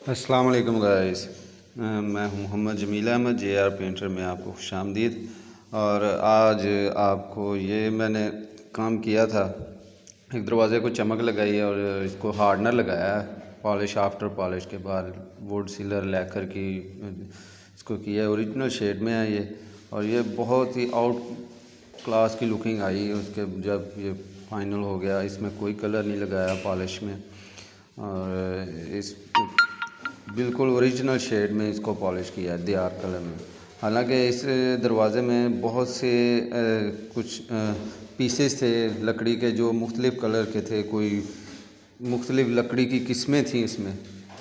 अस्सलाम वालेकुम गाइस। मैं हूँ Mohammad Jamil Ahmed J R painter में आपको खुश आमदीद और आज आपको ये मैंने काम किया था, एक दरवाज़े को चमक लगाई है और इसको हार्डनर लगाया, पॉलिश आफ्टर पॉलिश के बाद वुड सीलर लेकर की, इसको किया ओरिजिनल शेड में है ये। और ये बहुत ही आउट क्लास की लुकिंग आई, उसके जब ये फाइनल हो गया, इसमें कोई कलर नहीं लगाया पॉलिश में। और इस बिल्कुल ओरिजिनल शेड में इसको पॉलिश किया है दियार कलर में। हालाँकि इस दरवाज़े में बहुत से आ, कुछ पीसेस थे लकड़ी के जो मुख्तलिफ़ कलर के थे कोई मुख्तलिफ़ लकड़ी की किस्में थी इसमें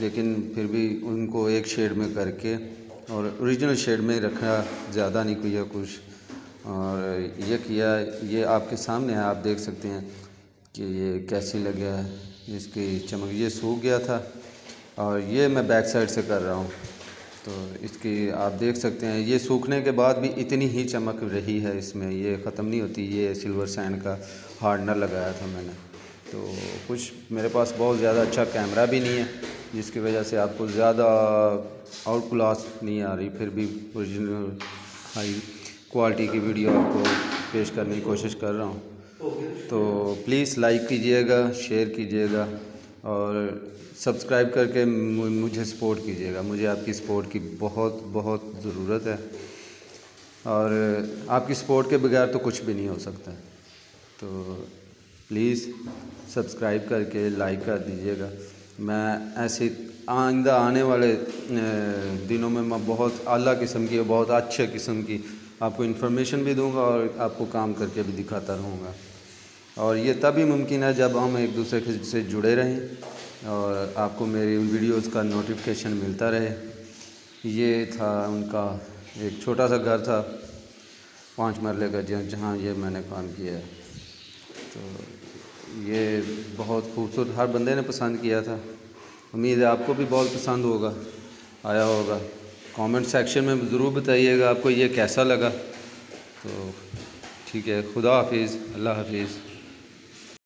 लेकिन फिर भी उनको एक शेड में करके और ओरिजिनल शेड में रखा ज़्यादा नहीं किया कुछ। और ये किया ये आपके सामने है आप देख सकते हैं कि ये कैसी लगे है। इसकी चमक ये सूख गया था। और ये मैं बैक साइड से कर रहा हूँ। तो इसकी आप देख सकते हैं, ये सूखने के बाद भी इतनी ही चमक रही है इसमें। ये ख़त्म नहीं होती, ये सिल्वर सैंड का हार्डनर लगाया था मैंने। तो कुछ मेरे पास बहुत ज़्यादा अच्छा कैमरा भी नहीं है, जिसकी वजह से आपको ज़्यादा आउट क्लास नहीं आ रही। फिर भी ओरिजिनल हाई क्वालिटी की वीडियो आपको पेश करने की कोशिश कर रहा हूँ। तो प्लीज़ लाइक कीजिएगा शेयर कीजिएगा। और सब्सक्राइब करके मुझे सपोर्ट कीजिएगा। मुझे आपकी सपोर्ट की बहुत बहुत ज़रूरत है। और आपकी सपोर्ट के बगैर तो कुछ भी नहीं हो सकता। तो प्लीज़ सब्सक्राइब करके लाइक कर दीजिएगा। मैं ऐसे आइंदा आने वाले दिनों में मैं बहुत अला किस्म की बहुत अच्छे किस्म की आपको इन्फॉर्मेशन भी दूँगा और आपको काम करके भी दिखाता रहूँगा। और ये तभी मुमकिन है जब हम एक दूसरे से जुड़े रहें और आपको मेरी उन वीडियोस का नोटिफिकेशन मिलता रहे। ये था उनका एक छोटा सा घर था, पाँच मरले का जहाँ ये मैंने काम किया है। तो ये बहुत खूबसूरत, हर बंदे ने पसंद किया था। उम्मीद है आपको भी बहुत पसंद होगा, आया होगा। कमेंट सेक्शन में ज़रूर बताइएगा आपको ये कैसा लगा। तो ठीक है, खुदा हाफिज़, अल्लाह हाफिज़।